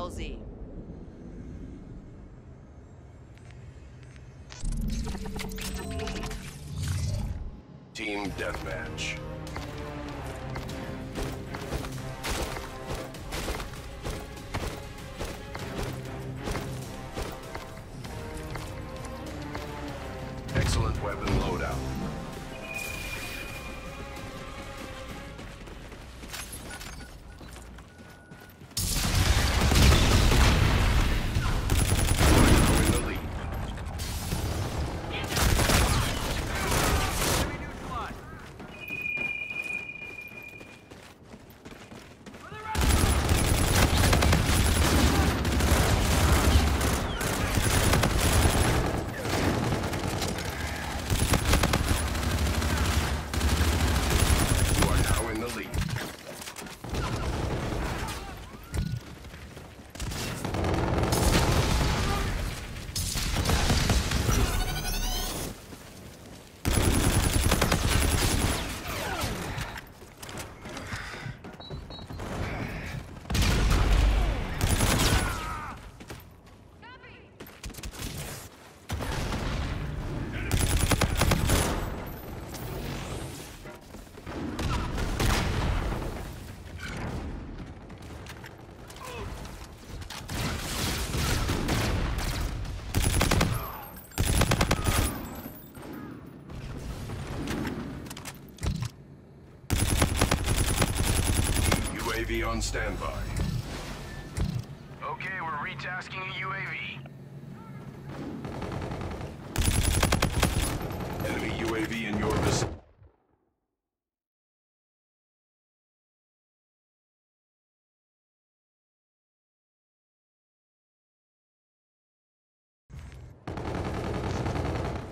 LZ. Team Deathmatch. UAV on standby. Okay, we're retasking a UAV. Enemy UAV in your vicinity.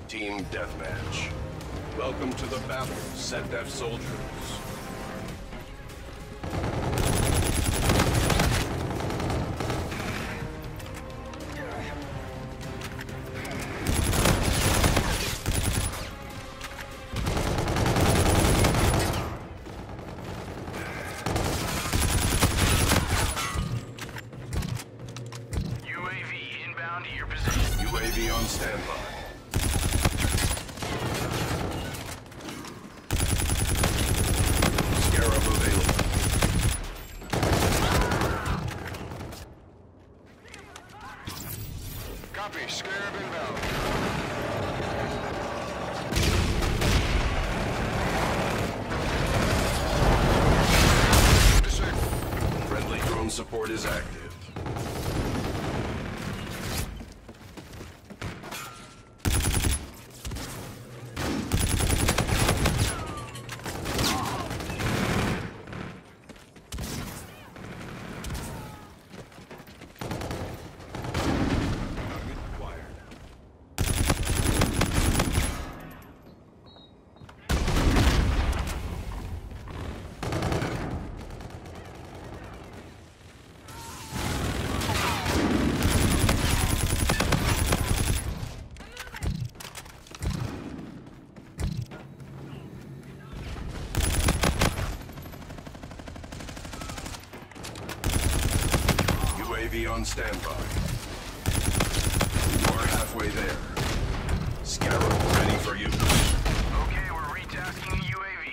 Team Deathmatch. Welcome to the battle, SetDef soldiers. UAV to your position. UAV on standby. Scarab available. Copy, Scarab inbound. Friendly drone support is active. UAV on standby. You are halfway there. Scarab ready for you. Okay, we're retasking a UAV.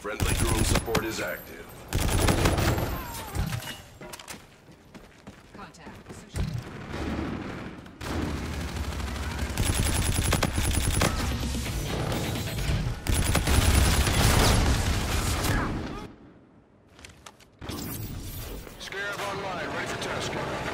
Friendly drone support is active. Online, ready for tasking.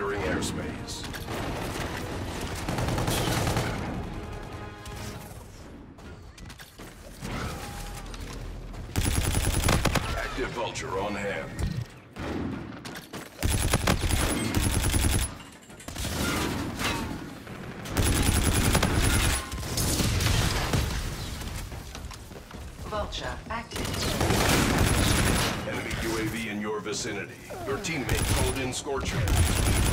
Entering airspace. Active vulture on hand. Vulture active. Enemy UAV in your vicinity. Your teammate called in Scorcher.